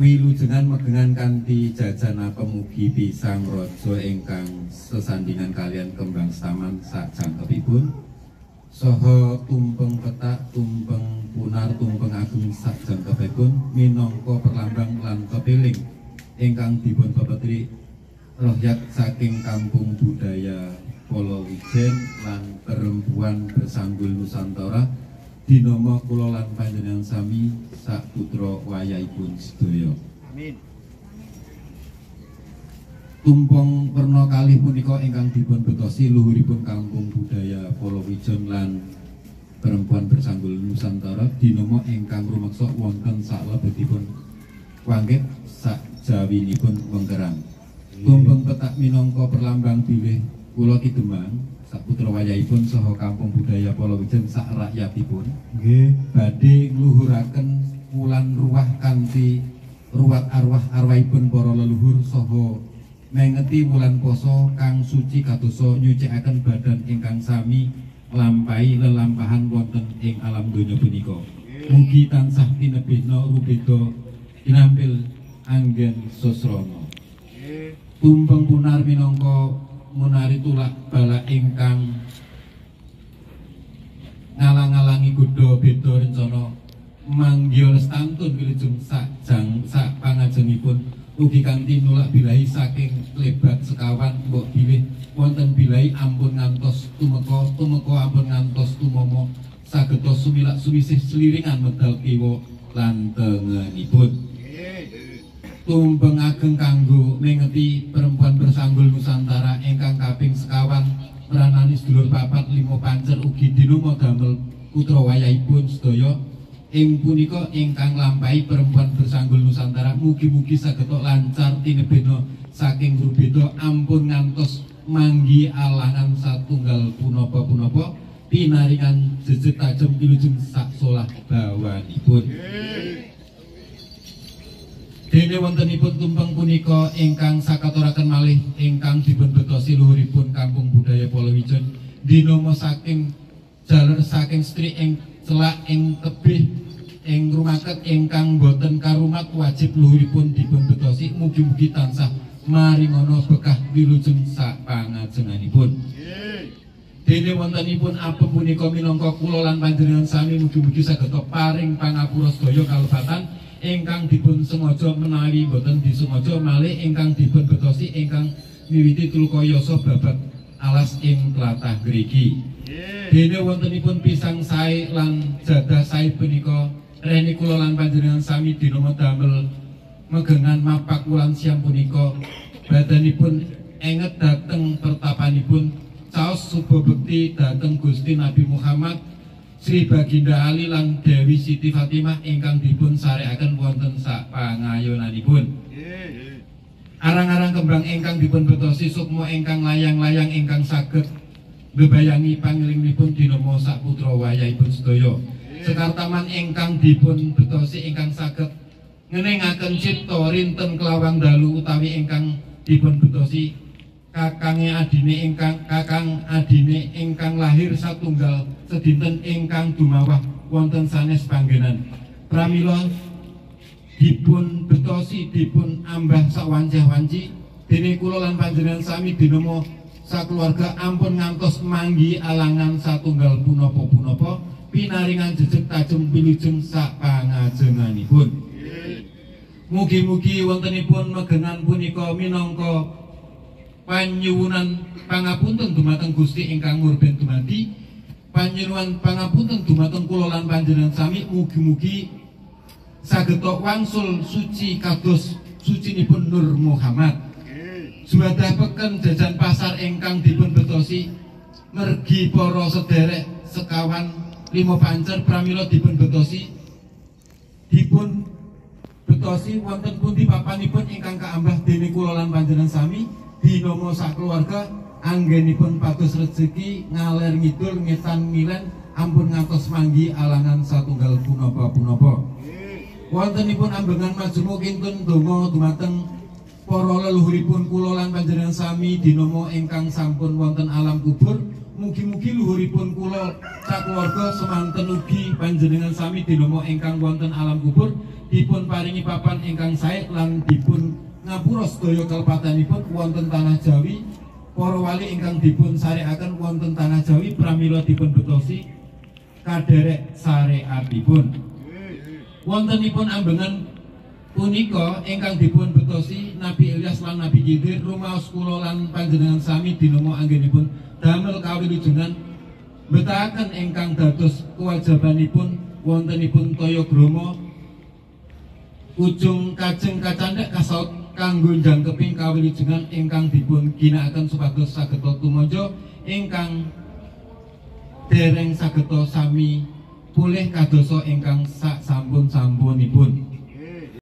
wilujengan megengan kanthi jajana pemugi pisang raja ingkang sesandingan kalian kembang staman sak jangkepipun saha tumpeng petak tumpeng punar tumpeng agung sak jangkepipun minangka perlambang lan kepiling ingkang dipun pepetri rohyat saking kampung budaya Polo Wijen lan perempuan bersanggul Nusantara dinama kula lan panjenengan sami sak putra wayahipun sedaya. Amin. Tumpeng werna kalih punika ingkang dipun betosi luhuripun kampung budaya Polowijon lan perempuan bersanggul Nusantara dinama ingkang rumeksa wonten salebetipun wangkit sak jawinipun wengkerang. Tumpeng petak minangka perlambang bilih kula Ki Demang saputra wayahipun saha kampung budaya Polowijen sak rakyatipun Nggih. badhe ngluhuraken wulan ruwah kanthi ruwat arwah arwahipun para leluhur saha mengeti wulan poso kang suci kadosa nyucikaken badan ingkang sami nglampahi lelampahan wonten ing alam donya punika. Mugi tansah tinebihna rubeda dinampil anggen. Nggih. Tumpeng punar minangka munari tulak bala ingkang ngalang-alangi kuda beda rencana. Manggil stantun wilujeng sak sak pangajengipun ugi kanthi nulak bilahi saking lebat sekawan mbok bilih. Wonten bilahi ampun ngantos tumeka tumeka ampun ngantos tumomo sageta sumilak sumisih seliringan medal kiwa lan tengenipun. Nggih. tumpeng ageng kanggo mengeti perempuan bersanggul Nusantara kaping sekawan meranani sedulur papat limo pancer ugi dinuma damel putra wayahipun sedaya. Ing punika ingkang lampahi perempuan bersanggul Nusantara mugi-mugi sageta lancar tinebena saking rubeda ampun ngantos manggi alangan satunggal punapa-punapa pinaringan jejeg tajem pilujeng sak solah bawanipun. Dene wontenipun tumpeng punika ingkang sakaturaken malih ingkang dipun Dinama saking jaler saking stri ing celak ing tebih ing rumaket ingkang boten karumat wajib luhuripun dipun betosi mugi-mugi tansah maringono bekah wilujeng sak pangajenganipun. Dene wontenipun apem punika minangka kula lan panjenengan sami mugi-mugi saged paring pangapura sedaya kalebatan ingkang dipun sengaja menawi boten disengaja malih ingkang dipun betosi ingkang miwiti tulukayasa babat alas ing tlatah Gregi. Dene wontenipun pisang sae lan jadah sae punika reni kula lan panjenengan sami dinama damel megengan mapak wulan siang punika badanipun enget dateng pertapanipun caos subuh bekti dateng Gusti Nabi Muhammad Sri Baginda Ali lan Dewi Siti Fatimah ingkang dipun sareaken wonten sak pangayonanipun. Arang-arang kembang ingkang dipun betosi sukma ingkang layang-layang ingkang saged. Bebayangi pangilingipun dinama sak putra wayahipun sedaya. Sekar taman ingkang dipun betosi ingkang saged. Ngenengaken cipta rinten kelawang dalu utawi ingkang dipun betosi kakange adine ingkang kakang adine ingkang lahir satunggal sedinten ingkang dumawah wonten sanes panggenan. Pramila dipun betosi dipun ambah sawanceh-wanci dene kula lan panjenengan sami dinama sakeluarga ampun ngantos manggi alangan satunggal punapa-punapa pinaringan jejeg tajem pilujeng sak pangajenganipun Mugi-mugi wontenipun megenan punika minangka panyuwunan pangapunten dumateng Gusti ingkang murben dumadi. Panyuwunan pangapunten dumateng kula lan panjenengan sami mugi-mugi sageta wangsul suci kados sucinipun Nur Muhammad Juwadah peken jajan pasar ingkang dipun betosi mergi para sederek sekawan lima pancer pramila dipun betosi. Dipun betosi wonten pundi papanipun ingkang kaambah dene kula lan panjenengan sami dinama sakeluarga anggenipun pados rejeki ngaler ngidul ngetan ngilen ampun ngantos manggi alangan satunggal punapa-punapa. Wontenipun ambengan majemuk kinten donga dumateng para leluhuripun kula lan panjenengan sami dinama ingkang sampun wonten alam kubur Mugi-mugi luhuripun kula sakeluarga semanten ugi panjenengan sami dinama ingkang wonten alam kubur dipun paringi papan ingkang sae lan dipun ngapura sedaya kelepatanipun wonten tanah Jawi. Para wali ingkang dipun sareaken wonten tanah Jawi pramila dipun betosi kaderek sareatipun. Wontenipun ambengan punika ingkang dipun betosi Nabi Ilyas lan Nabi Khidir rumaos kula lan panjenengan sami dinama anggenipun damel kawilujengan betahaken ingkang dados kewajibanipun wontenipun toya grama ujung kajeng kacandhek kasaut kanggo jangkeping kawilujengan ingkang dipun ginakaken supados sageta tumanja ingkang dereng sageta sami pulih kadosa ingkang sak sampun-sampunipun